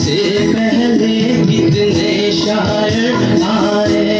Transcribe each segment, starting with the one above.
से पहले कितने शायर आए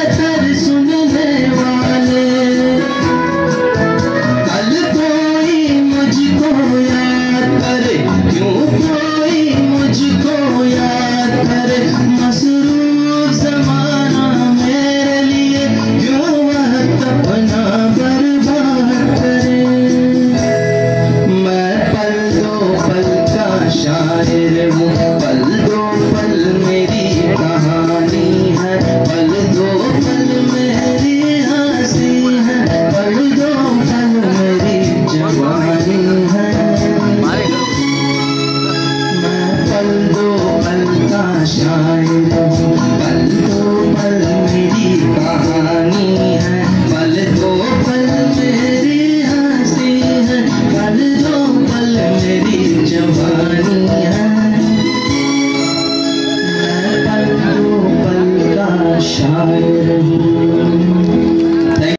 शायर वो पल दो पल मेरी कहानी है। पल दो पल मेरी हँसी है पल दो पल मेरी जवानी है। मैं पल दो पल का शायर छाए रहे